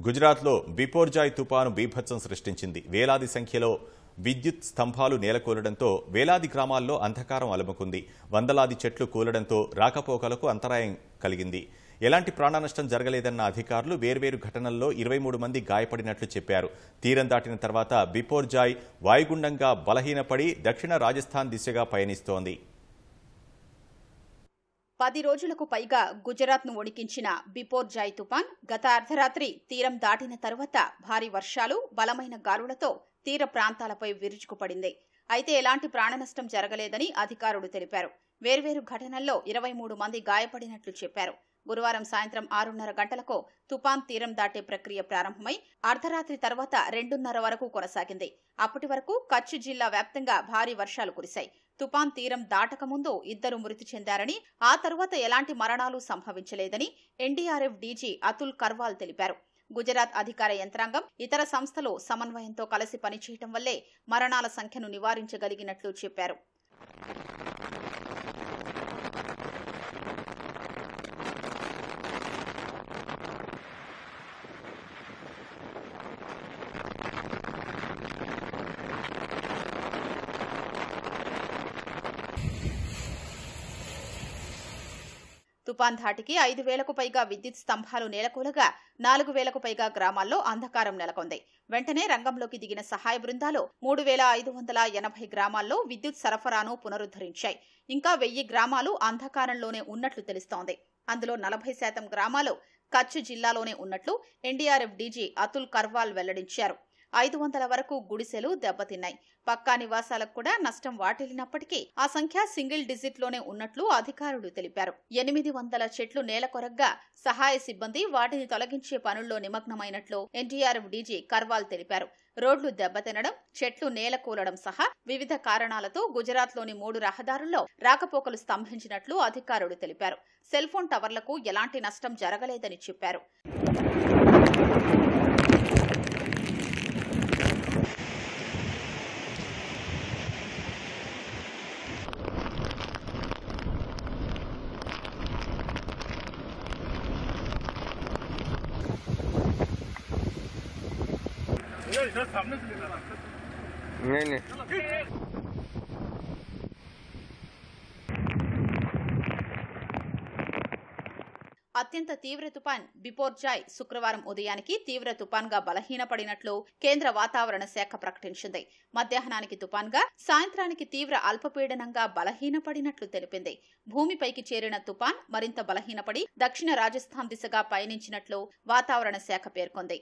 గుజరాత్లో బిపోర్జాయ్ తుపాను బీభత్సం సృష్టించింది. వేలాది సంఖ్యలో విద్యుత్ స్తంభాలు నేలకూలడంతో వేలాది గ్రామాల్లో అంధకారం అలుముకుంది. వందలాది చెట్లు కూలడంతో రాకపోకలకు అంతరాయం కలిగింది. ఎలాంటి ప్రాణనష్టం జరగలేదన్న అధికారులు వేర్వేరు ఘటనల్లో ఇరవై మూడు మంది గాయపడినట్లు చెప్పారు. తీరం దాటిన తర్వాత బిపోర్జాయ్ వాయుగుండంగా బలహీనపడి దక్షిణ రాజస్థాన్ దిశగా పయనిస్తోంది. పది రోజులకు పైగా గుజరాత్ను వణికించిన బిపోర్జాయ్ తుపాన్ గత అర్ధరాత్రి తీరం దాటిన తరువాత భారీ వర్షాలు బలమైన గాలులతో తీర ప్రాంతాలపై విరుచుకుపడింది. అయితే ఎలాంటి ప్రాణనష్టం జరగలేదని అధికారులు తెలిపారు. వేర్వేరు ఘటనల్లో ఇరవై మూడు మంది గాయపడినట్లు చెప్పారు. గురువారం సాయంత్రం ఆరున్నర గంటలకు తుపాన్ తీరం దాటే ప్రక్రియ ప్రారంభమై అర్ధరాత్రి తర్వాత రెండున్నర వరకు కొనసాగింది. అప్పటి వరకు కచ్ జిల్లా వ్యాప్తంగా భారీ వర్షాలు కురిశాయి. తుపాన్ తీరం దాటకముందు ఇద్దరు మృతి చెందారని ఆ తర్వాత ఎలాంటి మరణాలు సంభవించలేదని ఎన్డీఆర్ఎఫ్ డీజీ అతుల్ కర్వాల్ తెలిపారు. గుజరాత్ అధికార యంత్రాంగం ఇతర సంస్థలు సమన్వయంతో కలిసి పనిచేయటం వల్లే మరణాల సంఖ్యను నివారించగలిగినట్లు చెప్పారు. తుపాన్ ధాటికి ఐదు వేలకు పైగా విద్యుత్ స్తంభాలు నేలకూలగా నాలుగు వేలకు పైగా గ్రామాల్లో అంధకారం నెలకొంది. వెంటనే రంగంలోకి దిగిన సహాయ బృందాలు మూడు వేల ఐదు వందల ఎనభై గ్రామాల్లో విద్యుత్ సరఫరాను పునరుద్ధరించాయి. ఇంకా వెయ్యి గ్రామాలు అంధకారంలోనే ఉన్నట్లు తెలుస్తోంది. అందులో నలభై శాతం గ్రామాలు కచ్ జిల్లాలోనే ఉన్నట్లు ఎన్డీఆర్ఎఫ్ డీజీ అతుల్ కర్వాల్ వెల్లడించారు. ఐదు వందల వరకు గుడిసెలు దెబ్బతిన్నాయి. పక్కా నివాసాలకు కూడా నష్టం వాటిల్లినప్పటికీ ఆ సంఖ్య సింగిల్ డిజిట్లోనే ఉన్నట్లు అధికారులు తెలిపారు. ఎనిమిది వందల చెట్లు నేలకొరగ్గా సహాయ సిబ్బంది వాటిని తొలగించే పనుల్లో నిమగ్నమైనట్లు ఎన్టీఆర్ఎఫ్ డీజీ కర్వాల్ తెలిపారు. రోడ్లు దెబ్బతినడం చెట్లు నేలకూలడం సహా వివిధ కారణాలతో గుజరాత్లోని మూడు రహదారుల్లో రాకపోకలు స్తంభించినట్లు అధికారులు తెలిపారు. సెల్ ఫోన్ టవర్లకు ఎలాంటి నష్టం జరగలేదని చెప్పారు. नहीं नहीं అత్యంత తీవ్ర తుపాన్ బిపోర్జాయ్ శుక్రవారం ఉదయానికి తీవ్ర తుపాన్గా బలహీనపడినట్లు కేంద్ర వాతావరణ శాఖ ప్రకటించింది మధ్యాహ్నానికి తుపాన్గా సాయంత్రానికి తీవ్ర అల్పపీడనంగా బలహీనపడినట్లు తెలిపింది భూమిపైకి చేరిన తుపాన్ మరింత బలహీనపడి దక్షిణ రాజస్థాన్ దిశగా పయనించినట్లు వాతావరణ శాఖ పేర్కొంది